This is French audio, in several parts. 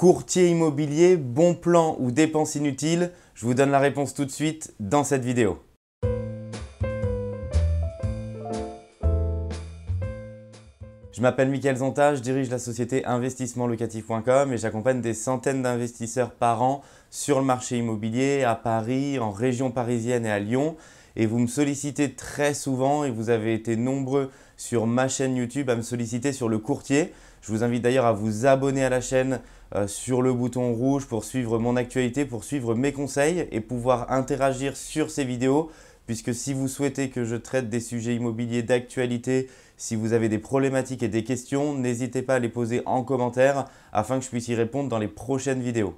Courtier immobilier, bon plan ou dépenses inutiles Je vous donne la réponse tout de suite dans cette vidéo. Je m'appelle Mickaël Zonta, je dirige la société investissementlocatif.com et j'accompagne des centaines d'investisseurs par an sur le marché immobilier à Paris, en région parisienne et à Lyon. Et vous me sollicitez très souvent et vous avez été nombreux sur ma chaîne YouTube à me solliciter sur le courtier. Je vous invite d'ailleurs à vous abonner à la chaîne sur le bouton rouge pour suivre mon actualité, pour suivre mes conseils et pouvoir interagir sur ces vidéos. Puisque si vous souhaitez que je traite des sujets immobiliers d'actualité, si vous avez des problématiques et des questions, n'hésitez pas à les poser en commentaire afin que je puisse y répondre dans les prochaines vidéos.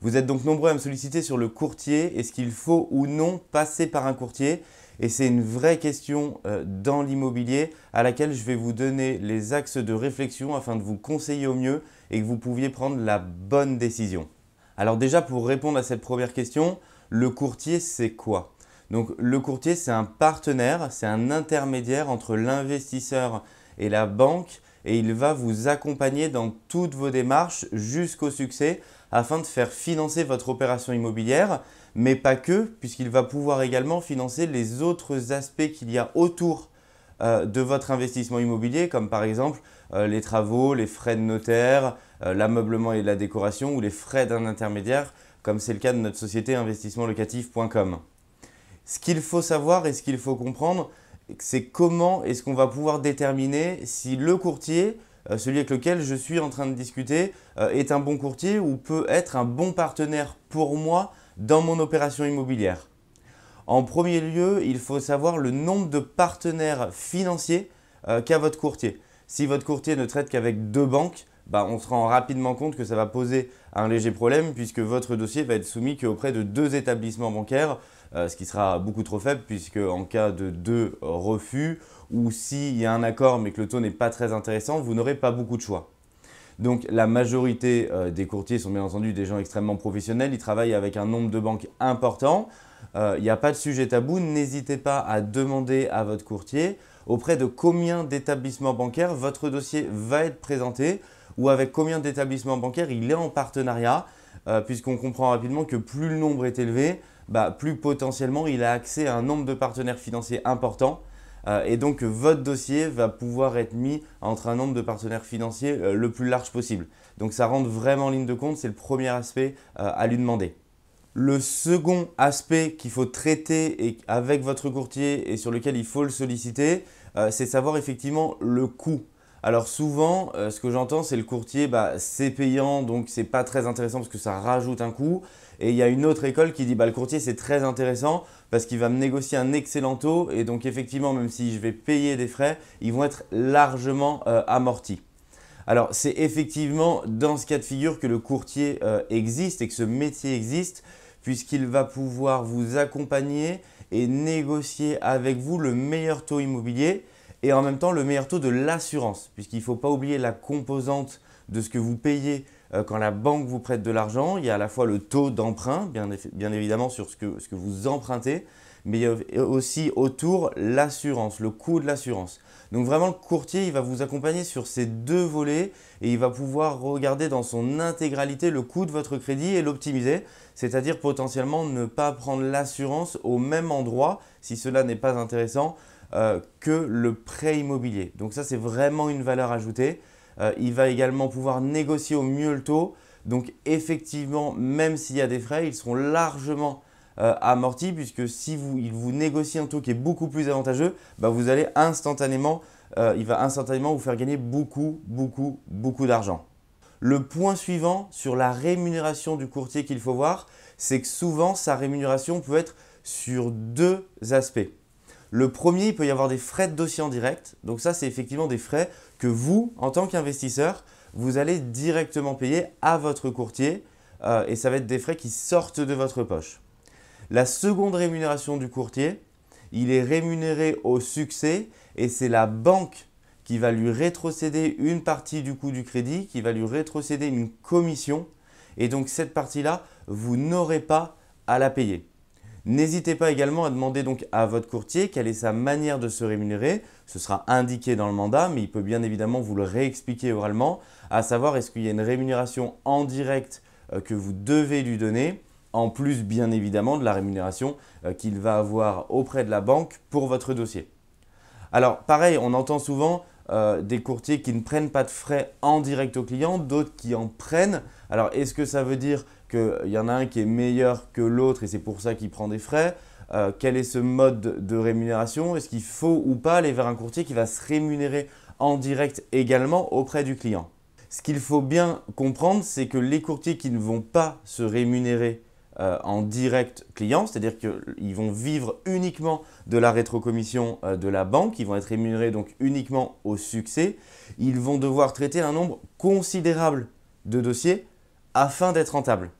Vous êtes donc nombreux à me solliciter sur le courtier. Est-ce qu'il faut ou non passer par un courtier? Et c'est une vraie question euh, dans l'immobilier à laquelle je vais vous donner les axes de réflexion afin de vous conseiller au mieux et que vous pouviez prendre la bonne décision. Alors déjà, pour répondre à cette première question, le courtier, c'est quoi? Donc le courtier, c'est un partenaire, c'est un intermédiaire entre l'investisseur et la banque et il va vous accompagner dans toutes vos démarches jusqu'au succès afin de faire financer votre opération immobilière, mais pas que, puisqu'il va pouvoir également financer les autres aspects qu'il y a autour euh, de votre investissement immobilier, comme par exemple euh, les travaux, les frais de notaire, euh, l'ameublement et la décoration ou les frais d'un intermédiaire, comme c'est le cas de notre société investissementlocatif.com. Ce qu'il faut savoir et ce qu'il faut comprendre, c'est comment est-ce qu'on va pouvoir déterminer si le courtier, celui avec lequel je suis en train de discuter, est un bon courtier ou peut être un bon partenaire pour moi dans mon opération immobilière. En premier lieu, il faut savoir le nombre de partenaires financiers euh, qu'a votre courtier. Si votre courtier ne traite qu'avec deux banques, bah, on se rend rapidement compte que ça va poser un léger problème puisque votre dossier va être soumis qu'auprès de deux établissements bancaires, euh, ce qui sera beaucoup trop faible puisque en cas de deux refus ou s'il y a un accord mais que le taux n'est pas très intéressant, vous n'aurez pas beaucoup de choix. Donc la majorité euh, des courtiers sont bien entendu des gens extrêmement professionnels, ils travaillent avec un nombre de banques important. Il euh, n'y a pas de sujet tabou, n'hésitez pas à demander à votre courtier auprès de combien d'établissements bancaires votre dossier va être présenté ou avec combien d'établissements bancaires il est en partenariat, euh, puisqu'on comprend rapidement que plus le nombre est élevé, bah, plus potentiellement il a accès à un nombre de partenaires financiers important. Euh, et donc votre dossier va pouvoir être mis entre un nombre de partenaires financiers le plus large possible. Donc ça rentre vraiment en ligne de compte, c'est le premier aspect à lui demander. Le second aspect qu'il faut traiter avec votre courtier et sur lequel il faut le solliciter, euh, c'est savoir effectivement le coût. Alors souvent, euh, ce que j'entends, c'est le courtier, bah, c'est payant, donc c'est pas très intéressant parce que ça rajoute un coût. Et il y a une autre école qui dit, bah, le courtier, c'est très intéressant parce qu'il va me négocier un excellent taux. Et donc effectivement, même si je vais payer des frais, ils vont être largement euh, amortis. Alors c'est effectivement dans ce cas de figure que le courtier existe et que ce métier existe puisqu'il va pouvoir vous accompagner et négocier avec vous le meilleur taux immobilier et en même temps le meilleur taux de l'assurance, puisqu'il ne faut pas oublier la composante de ce que vous payez euh, quand la banque vous prête de l'argent. Il y a à la fois le taux d'emprunt, bien, évidemment sur ce que, vous empruntez, mais il y a aussi autour l'assurance, le coût de l'assurance. Donc vraiment, le courtier, il va vous accompagner sur ces deux volets et il va pouvoir regarder dans son intégralité le coût de votre crédit et l'optimiser, c'est-à-dire potentiellement ne pas prendre l'assurance au même endroit, si cela n'est pas intéressant, euh, que le prêt immobilier. Donc ça, c'est vraiment une valeur ajoutée. Euh, il va également pouvoir négocier au mieux le taux. Donc effectivement, même s'il y a des frais, ils seront largement euh, amorti puisque si vous, il vous négocie un taux qui est beaucoup plus avantageux, bah, vous allez instantanément, il va instantanément vous faire gagner beaucoup, beaucoup, beaucoup d'argent. Le point suivant sur la rémunération du courtier qu'il faut voir, c'est que souvent sa rémunération peut être sur deux aspects. Le premier, il peut y avoir des frais de dossier en direct. Donc ça, c'est effectivement des frais que vous, en tant qu'investisseur, vous allez directement payer à votre courtier euh, et ça va être des frais qui sortent de votre poche. La seconde rémunération du courtier, il est rémunéré au succès et c'est la banque qui va lui rétrocéder une partie du coût du crédit, qui va lui rétrocéder une commission. Et donc cette partie-là, vous n'aurez pas à la payer. N'hésitez pas également à demander donc à votre courtier quelle est sa manière de se rémunérer. Ce sera indiqué dans le mandat, mais il peut bien évidemment vous le réexpliquer oralement, à savoir est-ce qu'il y a une rémunération en direct euh, que vous devez lui donner, en plus bien évidemment de la rémunération euh, qu'il va avoir auprès de la banque pour votre dossier. Alors pareil, on entend souvent euh, des courtiers qui ne prennent pas de frais en direct au client, d'autres qui en prennent. Alors est-ce que ça veut dire qu'il y en a un qui est meilleur que l'autre et c'est pour ça qu'il prend des frais. Euh, Quel est ce mode de rémunération? Est-ce qu'il faut ou pas aller vers un courtier qui va se rémunérer en direct également auprès du client? Ce qu'il faut bien comprendre, c'est que les courtiers qui ne vont pas se rémunérer euh, en direct client, c'est-à-dire qu'ils vont vivre uniquement de la rétrocommission euh, de la banque, ils vont être rémunérés donc uniquement au succès, ils vont devoir traiter un nombre considérable de dossiers afin d'être rentable.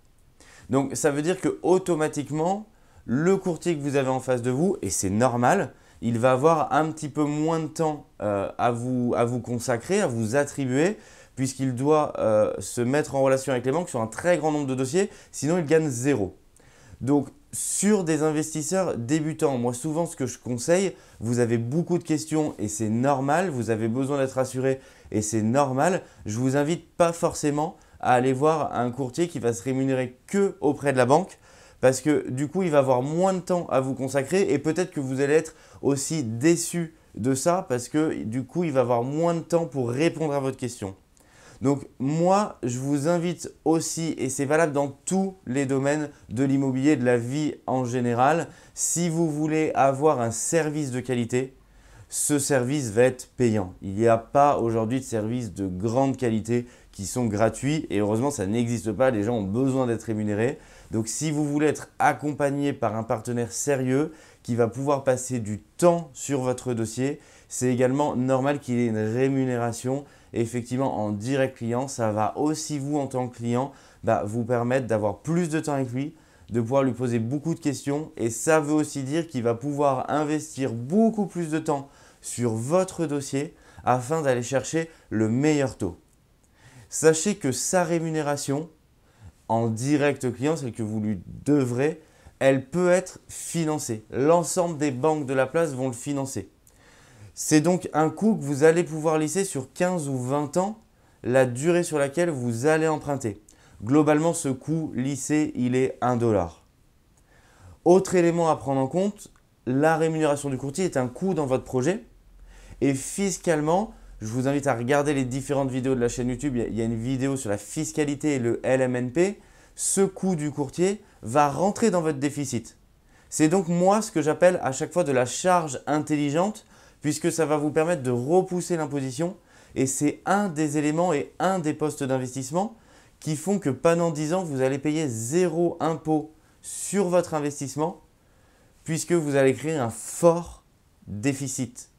Donc ça veut dire que automatiquement, le courtier que vous avez en face de vous, et c'est normal, il va avoir un petit peu moins de temps euh, à, vous, à vous consacrer, à vous attribuer, puisqu'il doit euh, se mettre en relation avec les banques sur un très grand nombre de dossiers, sinon il gagne zéro. Donc sur des investisseurs débutants, moi souvent ce que je conseille, vous avez beaucoup de questions et c'est normal, vous avez besoin d'être assuré et c'est normal, je vous invite pas forcément à aller voir un courtier qui va se rémunérer que auprès de la banque parce que du coup il va avoir moins de temps à vous consacrer et peut-être que vous allez être aussi déçu de ça parce que du coup il va avoir moins de temps pour répondre à votre question. Donc moi, je vous invite aussi, et c'est valable dans tous les domaines de l'immobilier, de la vie en général, si vous voulez avoir un service de qualité, ce service va être payant. Il n'y a pas aujourd'hui de services de grande qualité qui sont gratuits et heureusement ça n'existe pas, les gens ont besoin d'être rémunérés. Donc si vous voulez être accompagné par un partenaire sérieux qui va pouvoir passer du temps sur votre dossier, c'est également normal qu'il ait une rémunération effectivement, en direct client, ça va aussi vous, en tant que client, bah, vous permettre d'avoir plus de temps avec lui, de pouvoir lui poser beaucoup de questions. Et ça veut aussi dire qu'il va pouvoir investir beaucoup plus de temps sur votre dossier afin d'aller chercher le meilleur taux. Sachez que sa rémunération en direct client, celle que vous lui devrez, elle peut être financée. L'ensemble des banques de la place vont le financer. C'est donc un coût que vous allez pouvoir lisser sur 15 ou 20 ans, la durée sur laquelle vous allez emprunter. Globalement, ce coût lissé, il est 1 dollar. Autre élément à prendre en compte, la rémunération du courtier est un coût dans votre projet. Et fiscalement, je vous invite à regarder les différentes vidéos de la chaîne YouTube. Il y a une vidéo sur la fiscalité et le LMNP. Ce coût du courtier va rentrer dans votre déficit. C'est donc moi ce que j'appelle à chaque fois de la charge intelligente puisque ça va vous permettre de repousser l'imposition et c'est un des éléments et un des postes d'investissement qui font que pendant 10 ans, vous allez payer zéro impôt sur votre investissement puisque vous allez créer un fort déficit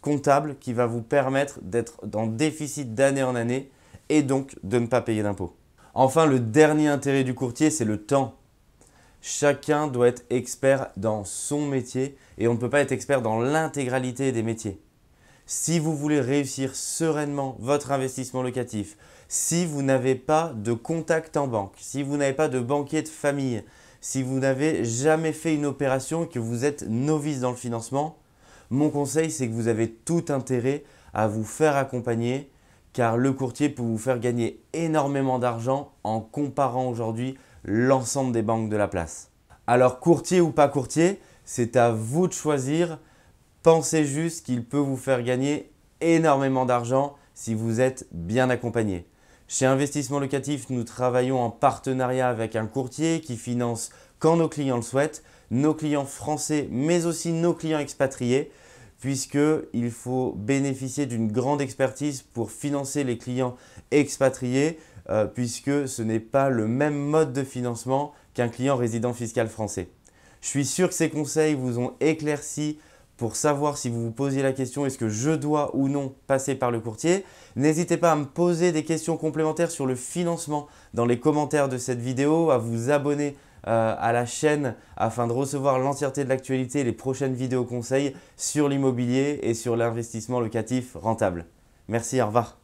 comptable qui va vous permettre d'être dans déficit d'année en année et donc de ne pas payer d'impôt. Enfin, le dernier intérêt du courtier, c'est le temps. Chacun doit être expert dans son métier et on ne peut pas être expert dans l'intégralité des métiers. Si vous voulez réussir sereinement votre investissement locatif, si vous n'avez pas de contact en banque, si vous n'avez pas de banquier de famille, si vous n'avez jamais fait une opération et que vous êtes novice dans le financement, mon conseil c'est que vous avez tout intérêt à vous faire accompagner car le courtier peut vous faire gagner énormément d'argent en comparant aujourd'hui l'ensemble des banques de la place. Alors courtier ou pas courtier, c'est à vous de choisir. Pensez juste qu'il peut vous faire gagner énormément d'argent si vous êtes bien accompagné. Chez Investissement Locatif, nous travaillons en partenariat avec un courtier qui finance quand nos clients le souhaitent, nos clients français mais aussi nos clients expatriés puisqu'il faut bénéficier d'une grande expertise pour financer les clients expatriés euh, puisque ce n'est pas le même mode de financement qu'un client résident fiscal français. Je suis sûr que ces conseils vous ont éclairci pour savoir si vous vous posiez la question est-ce que je dois ou non passer par le courtier. N'hésitez pas à me poser des questions complémentaires sur le financement dans les commentaires de cette vidéo, à vous abonner euh, à la chaîne afin de recevoir l'entièreté de l'actualité et les prochaines vidéos conseils sur l'immobilier et sur l'investissement locatif rentable. Merci, au revoir.